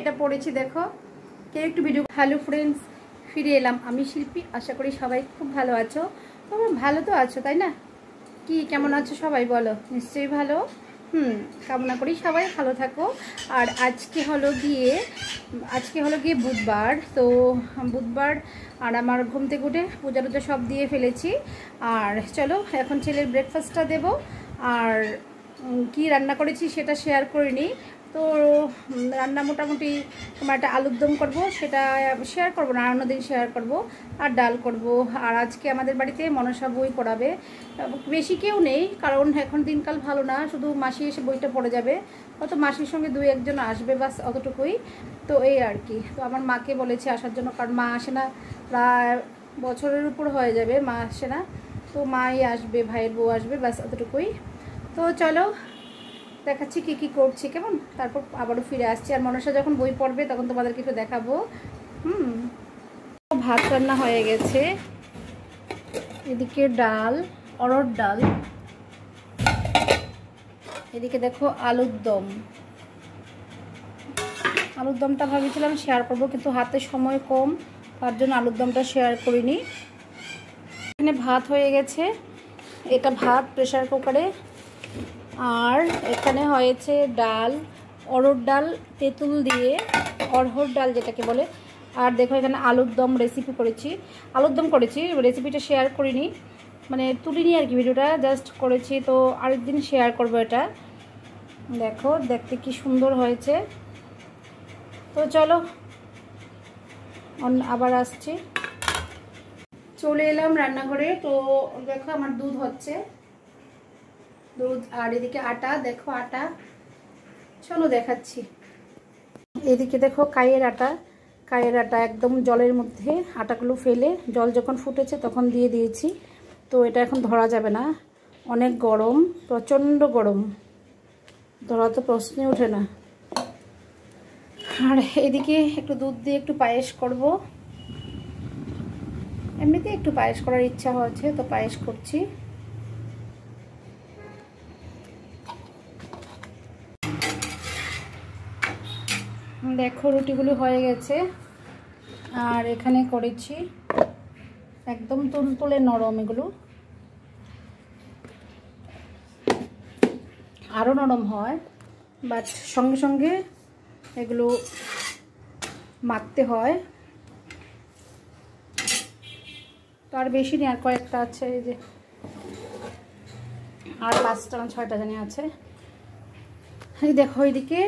এটা পড়েছি, দেখো। কেউ একটু ভিডিও হ্যালো ফ্রেন্ডস ফিরে এলাম। আমি শিল্পী, আশা করি সবাই খুব ভালো আছো। তোমরা ভালো তো আছো, তাই না? কি, কেমন আছো সবাই বলো? নিশ্চয়ই ভালো? হুম, কামনা করি সবাই ভালো থাকো। আর আজকে হলো গিয়ে, আজকে হলো গিয়ে বুধবার, তো বুধবার আর আমার ঘুম থেকে উঠে পূজা টুজা সব দিয়ে ফেলেছি। আর চলো, এখন ছেলের ব্রেকফাস্টটা দেবো। আর কি রান্না করেছি সেটা শেয়ার করিনি। তো রান্না মোটামুটি তোমার একটা আলুর দম করব, সেটা শেয়ার করব না অন্যদিন শেয়ার করব। আর ডাল করব। আর আজকে আমাদের বাড়িতে মনসা বই পড়াবে। বেশি কেউ নেই, কারণ এখন দিনকাল ভালো না, শুধু মাসি এসে বইটা পড়ে যাবে। হয়তো মাসির সঙ্গে দুই একজন আসবে, বাস অতটুকুই। তো এই আর কি। তো আমার মাকে বলেছে আসার জন্য, কারণ মা আসে না, প্রায় বছরের উপর হয়ে যাবে, মা আসে না। তো মাই আসবে, ভাইয়ের বউ আসবে ব্যাস অতটুকুই। তো চলো দেখাচ্ছি কি কি করছি, কেমন? তারপর আবারও ফিরে আসছি। আর মনসা যখন বই পড়বে, তখন তোমাদেরকে একটু দেখাবো। হুম। ভাত রান্না হয়ে গেছে। এদিকে ডাল অরড় ডাল। এদিকে দেখো আলুর দম। আলুর দমটা ভাবিছিলাম শেয়ার করব, কিন্তু হাতে সময় কম, তার জন্য আলুর দমটা শেয়ার করিনি। এখানে ভাত হয়ে গেছে। এটা ভাত প্রেশার কুকারে আর এখানে হয়েছে ডাল অরড় ডাল, তেঁতুল দিয়ে অরহর ডাল যেটাকে বলে। আর দেখো এখানে আলুর দম রেসিপি করেছি। আলুর দম করেছি রেসিপিটা শেয়ার করিনি। মানে তুলিনি আর কি ভিডিওটা জাস্ট করেছি। তো আরেকদিন শেয়ার করব এটা। দেখো, দেখতে কি সুন্দর হয়েছে। তো চলো আবার আসছি। চলে এলাম রান্নাঘরে। তো দেখো আমার দুধ হচ্ছে। দুধ আর এদিকে আটা, দেখো আটা। চলো দেখাচ্ছি। এদিকে দেখো কায়ের আটা। কায়ের আটা একদম জলের মধ্যে আটাগুলো ফেলে জল যখন ফুটেছে তখন দিয়ে দিয়েছি। তো এটা এখন ধরা যাবে না। অনেক গরম, প্রচণ্ড গরম। ধরা তো প্রশ্নই ওঠে না। আর এদিকে একটু দুধ দিয়ে একটু পায়েস করব। এমনিতে একটু পায়েস করার ইচ্ছা হয়েছে, তো পায়েস করছি। দেখো, রুটিগুলো হয়ে গেছে। আর এখানে করেছি একদম তুলতুলে নরম এগুলো। আরও নরম হয় বাট সঙ্গে সঙ্গে এগুলো মাখতে হয়। তো আর বেশি নেই, আর কয়েকটা আছে, এই যে আর পাঁচটা ছয়টা জানি আছে। এই দেখো এদিকে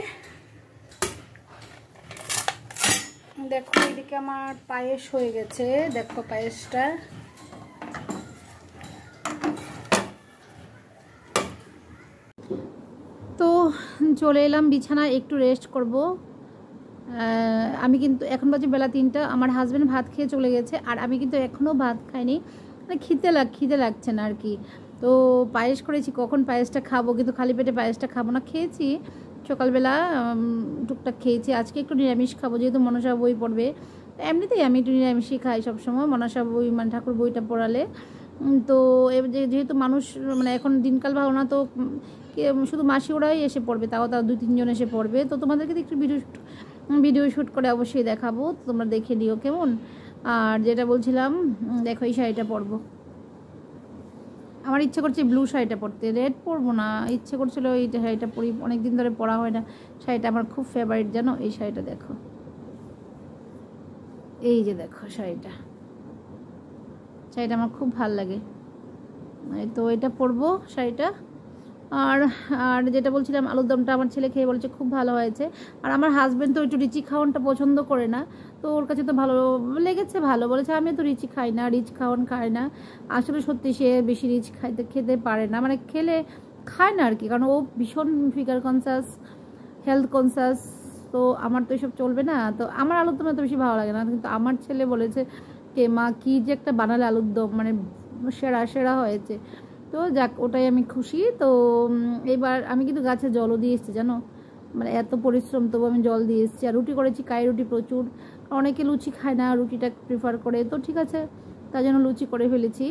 দেখো, এদিকে আমার পায়েস হয়ে গেছে। দেখো পায়েসটা। তো চলে এলাম, বিছানায় একটু রেস্ট করব। আমি কিন্তু এখন বাজে বেলা তিনটা, আমার হাজব্যান্ড ভাত খেয়ে চলে গেছে, আর আমি কিন্তু এখনও ভাত খাইনি। মানে খিদে লাগ, খিদে লাগছে না আর কি। তো পায়েস করেছি, কখন পায়েসটা খাব? কিন্তু খালি পেটে পায়েসটা খাব না, খেয়েছি। সকালবেলা টুকটাক খেয়েছি। আজকে একটু নিরামিষ খাব, যেহেতু মনসা বই পড়বে। এমনিতেই আমি একটু নিরামিষই খাই সবসময়, মনসা বই মানে ঠাকুর বইটা পড়ালে। তো যেহেতু মানুষ মানে এখন দিনকাল ভালো না, তো শুধু মাসি ওরাই এসে পড়বে, তাও তাও দুই, তিনজন এসে পড়বে। তো তোমাদেরকে একটু ভিডিও শুট ভিডিও শ্যুট করে অবশ্যই দেখাবো তোমরা দেখে নিও কেমন। আর যেটা বলছিলাম দেখো এই শাড়িটা পরবো। আমার ইচ্ছে করছে ব্লু শাড়িটা পরতে। রেড পরবো না। ইচ্ছে করছিল এই শাড়িটা পরি অনেক দিন ধরে পরা হয় না। শাড়িটা আমার খুব ফেভারিট জানো? এই শাড়িটা দেখো। এই যে দেখো শাড়িটা। শাড়িটা আমার খুব ভালো লাগে। তো এটা পরবো শাড়িটা। আর আর যেটা বলছিলাম আলুর দমটা আমার ছেলে খেয়ে বলছে খুব ভালো হয়েছে। আর আমার হাজব্যান্ড তো একটু রিচি খাওয়ানটা পছন্দ করে না। তো ওর কাছে তো ভালো লেগেছে, ভালো বলেছে। আমি তো রিচি খাই না, রিচ খাওয়ান খায় না। আসলে সত্যি সে বেশি রিচ খাইতে, খেতে পারে না। মানে খেলে, খায় না আর কি। কারণ ও ভীষণ ফিগার কনসাস হেলথ কনসাস তো আমার তো এসব চলবে না। তো আমার আলুর দম এত বেশি ভালো লাগে না। কিন্তু আমার ছেলে বলেছে কে মা, কী যে একটা বানালে আলুর দম মানে সেরা সেরা হয়েছে। তো যাক, ওটাই আমি খুশি। তো এবার আমি কিন্তু গাছে জলও দিয়ে এসেছি, জানো? মানে এত পরিশ্রম, তবু আমি জল দিয়ে এসেছি। আর রুটি করেছি, কাই রুটি প্রচুর। অনেকে লুচি খায় না, রুটিটা প্রিফার করে, তো ঠিক আছে, তার জন্য লুচি করে ফেলেছি।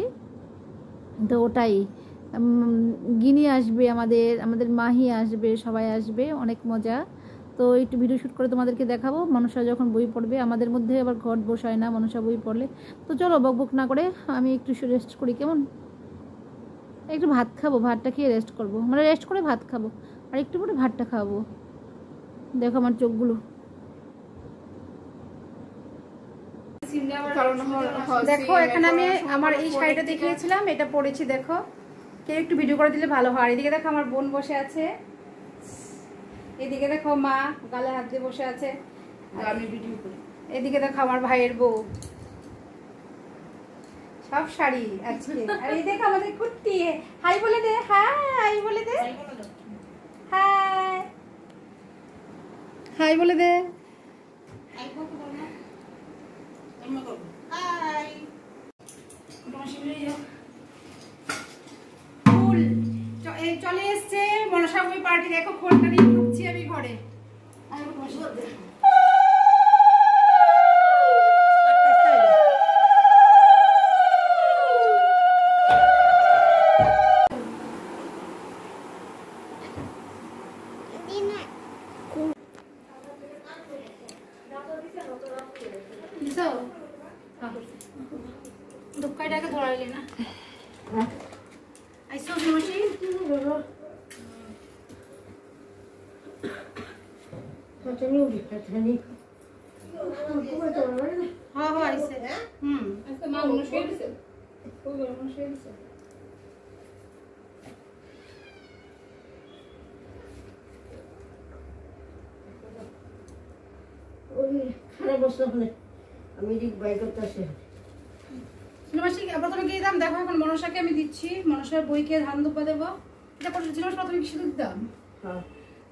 তো ওটাই গিনি আসবে আমাদের আমাদের মাহি আসবে, সবাই আসবে, অনেক মজা। তো একটু ভিডিও শ্যুট করে তোমাদেরকে দেখাবো, মনসা যখন বই পড়বে, আমাদের মধ্যে আবার ঘট বসায় না মনসা বই পড়লে। তো চলো বক বক না করে, আমি একটু রেস্ট করি, কেমন? একটু ভাত খাব, ভাতটা খেয়ে রেস্ট করব। মানে রেস্ট করে ভাত খাব, আর একটু পরে ভাতটা খাব। দেখো আমার চোখগুলো। দেখো এখানে আমি আমার এই শাড়িটা দেখিয়েছিলাম এটা পরেছি দেখো। কেউ একটু ভিডিও করে দিলে ভালো হয়। এদিকে দেখো আমার বোন বসে আছে। এদিকে দেখো মা গালে হাত দিয়ে বসে আছে। আমি ভিডিও করি। এদিকে দেখো আমার ভাইয়ের বউ। সব শাড়ি আজকে। আর এই দেখো আমাদের কুর্তি হাই বলে দে হাই বলে দে। হাই হাই বলে দে। চলে এসছে মনসাবই পার্টি দেখো ফোনটা নিয়ে ঢুকছি আমি ঘরে দিছো? দুঃখাইটাকে ধরাইলি না আইসো মাসি হ্যাঁ হ্যাঁ আইসে। হুম। মা মনে শুয়ে দিছে? মনে শুয়ে দিছে। আমি ঠিক বাই প্রথমে গিয়ে দাম দেখো এখন মনসাকে আমি দিচ্ছি। মনসার বইকে ধান দুব্বা দেবো। এটা করছ জিনিস প্রথমে কিছু দিতাম হ্যাঁ।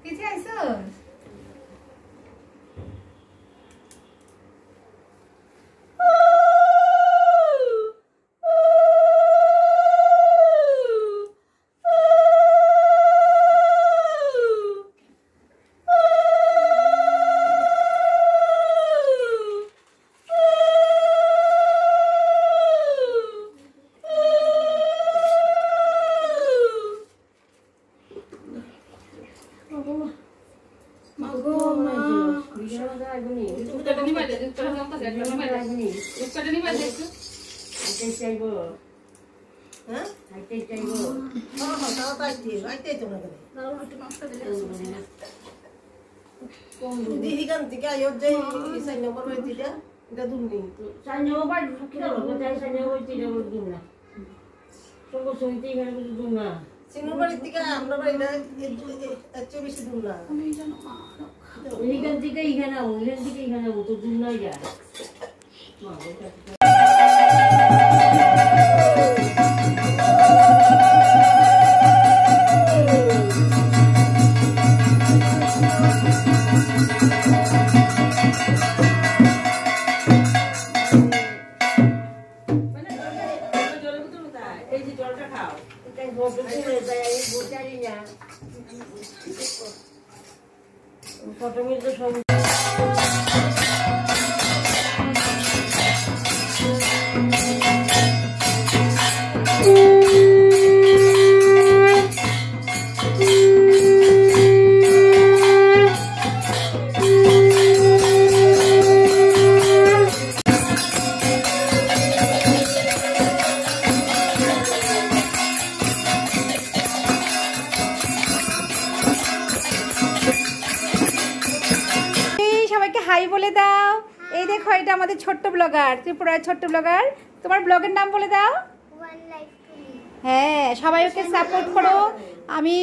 কিছু চাইব। হ্যাঁ? হাইতে চাইব। হ্যাঁ হ্যাঁ তাও পাইছি পাইতেই তো না দিদি কান থেকে আয়োর যে সাইন নম্বর হয়ে দূর বাড়ি তাই না এখানে কিছু না থেকে আমরা এর চেয়ে বেশি দূর না এখান থেকে এখানে যাব থেকে এখানে তো দূর নয় যা ফটো মিলতে সব এই দেখো এটা আমাদের ছোট্ট ব্লগার ত্রিপুরার ছোট্ট ব্লগার। তোমার ব্লগের নাম বলে দাও। হ্যাঁ সবাই ওকে সাপোর্ট করো। আমি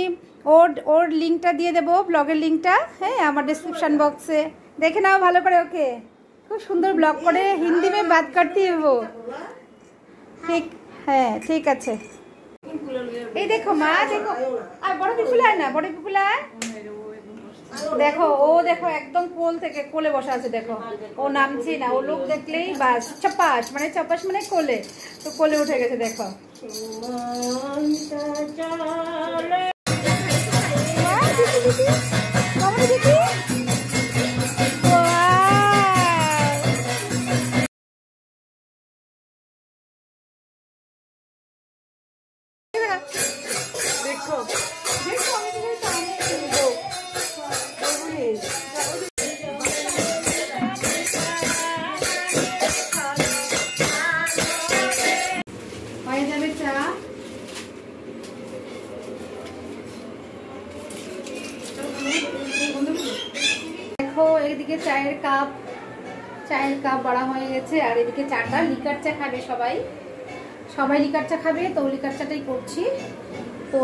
ওর ওর লিঙ্কটা দিয়ে দেবো ব্লগের লিঙ্কটা হ্যাঁ আমার ডিসক্রিপশন বক্সে দেখে নাও ভালো করে ওকে। খুব সুন্দর ব্লগ করে হিন্দি মে বাদ করতে হব ঠিক হ্যাঁ ঠিক আছে। এই দেখো মা দেখো। আর বড় পিপুল আয় না? বড় পিপুল আয় দেখো ও দেখো একদম কোল থেকে কোলে বসা আছে দেখো। ও নামছি না ও লোক দেখলেই বাস চপাস মানে চপাস মানে কোলে। তো কোলে উঠে গেছে দেখো। বাড়া হয়ে গেছে আর এদিকে চাটা লিকার চা খাবে সবাই। সবাই লিকার চা খাবে তো লিকার চাটাই করছি। তো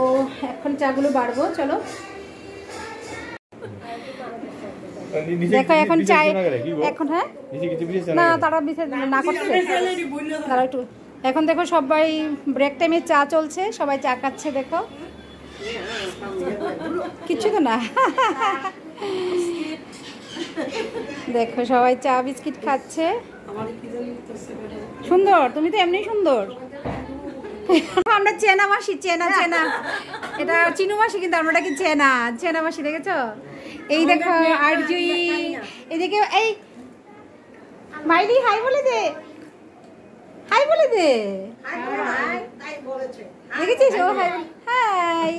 এখন চাগুলো বাড়বো চলো। দেখো এখন চায় এখন হ্যাঁ? না তারা বিশেষ না করছে। তারা একটু এখন দেখো সবাই ব্রেক টাইমে চা চলছে সবাই চা খাচ্ছে দেখো। কিছু তো না। দেখো সবাই চা বিস্কিট খাচ্ছে। সুন্দর তুমি তো এমনি সুন্দর। আমরা চেনা মাসি চেনা চেনা। এটা চিনু মাসি কিন্তু আমরা কি চেনা চেনা মাসি দেখেছ? এই দেখো আরজুই এদিকে এই মাইলি হাই বলে দে। হাই বলে দে। দেখেছিস? ও হাই হাই।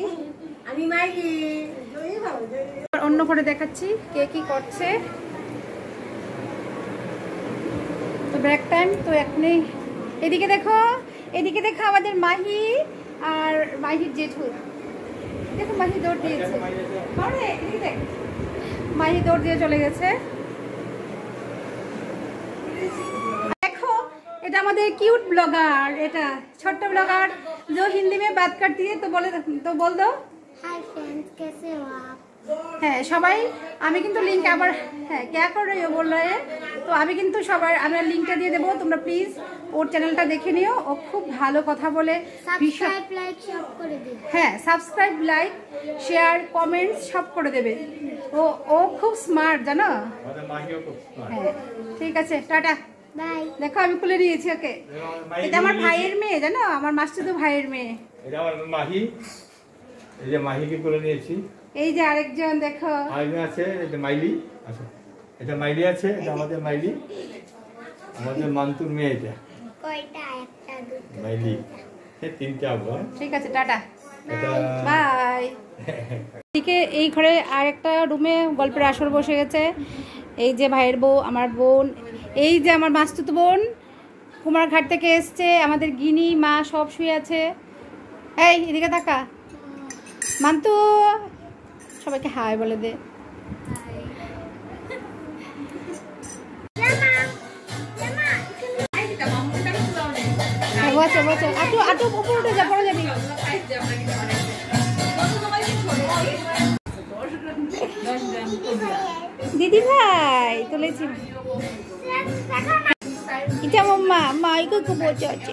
আমি মাইলি। অন্য করে দেখাচ্ছি কে কি করছে তো ব্রেক টাইম তো এখনই এদিকে দেখো এদিকে দেখো আমাদের মাহি আর মাহির জেঠু দেখো মাহি দৌড় দিয়েছে আরে, এদিকে দেখ। মাহি দৌড় দিয়ে চলে গেছে देखो এটা আমাদের কিউট ব্লগার এটা ছোট্ট ব্লগার जो हिंदी में बात करती है तो बोले तो बोल दो हाय फ्रेंड्स कैसे हो आप হ্যাঁ সবাই আমি কিন্তু লিঙ্ক আবার হ্যাঁ ক্যা করে ও বল তো আমি কিন্তু সবার আমরা লিঙ্কটা দিয়ে দেবো তোমরা প্লিজ ওর চ্যানেলটা দেখে নিও। ও খুব ভালো কথা বলে হ্যাঁ সাবস্ক্রাইব লাইক শেয়ার কমেন্টস সব করে দেবে। ও ও খুব স্মার্ট জানো? হ্যাঁ ঠিক আছে টাটা। দেখো আমি খুলে নিয়েছি ওকে। এটা আমার ভাইয়ের মেয়ে জানো? আমার মাস্টার তো ভাইয়ের মেয়ে। এটা আমার মাহি। এই যে মাহিকে করে নিয়েছি। এই যে আরেকজন দেখো। আরেকজন আছে এটা মাইলি আচ্ছা। এটা মাইলি আছে এটা আমাদের মাইলি। আমাদের মান্তুর মেয়ে এটা। কয়টা? একটা দুটো মাইলি। এই তিনটা হব হ্যাঁ? ঠিক আছে টাটা। বাই। এদিকে এই ঘরে আরেকটা রুমে গল্পের আসর বসে গেছে। এই যে ভাইয়ের বউ আমার বোন। এই যে আমার মাস্তুত বোন কুমারঘাট থেকে এসছে আমাদের গিনি মা সব শুয়ে আছে। এই এদিকে তাকা। মান্তু সবাইকে হাই বলে দে। হ্যাঁ, যাবি। দিদি ভাই তুলেছি। এটা মাম্মা মাইকে খুব বসে আছে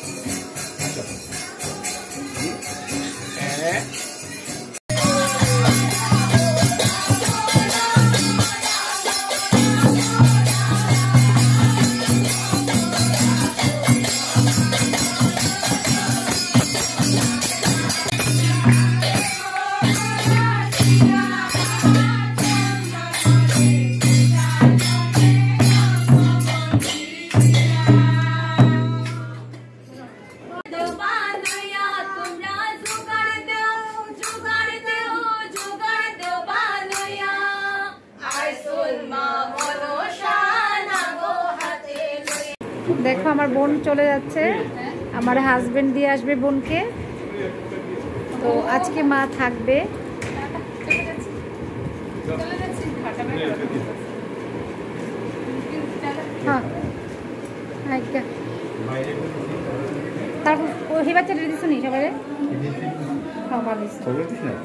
हैं চলে যাচ্ছে। আমার হাজবেন্ড দিয়ে আসবে বোনকে। তো আজকে মা থাকবে। হ্যাঁ। আচ্ছা তারপর দিছো নি সবাই হ্যাঁ।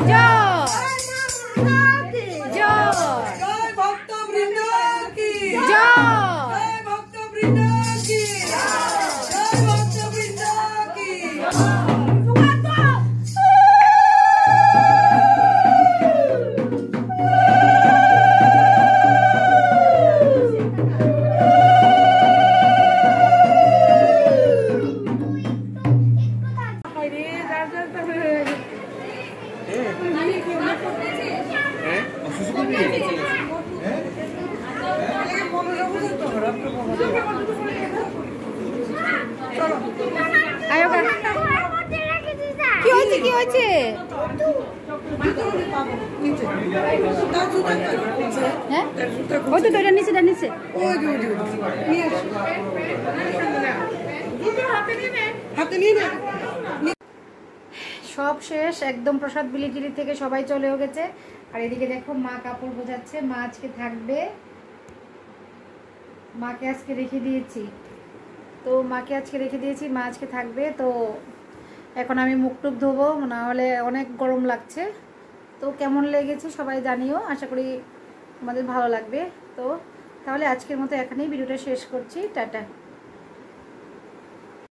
ভালো কি হয়েছে? হ্যাঁ? সব শেষ, একদম প্রসাদ বিলিটিরি থেকে সবাই চলেও গেছে আর এদিকে দেখো, মা কাপড় বোঝাচ্ছে, মা আজকে থাকবে। মাকে আজকে রেখে দিয়েছি। তো মাকে আজকে রেখে দিয়েছি, মা আজকে থাকবে। তো এখন আমি মুখ টুপ ধোবো, না হলে অনেক গরম লাগছে। তো কেমন লেগেছে সবাই জানিও, আশা করি আমাদের ভালো লাগবে। তো তাহলে আজকের মতো এখানেই, ভিডিওটা শেষ করছি, টাটা।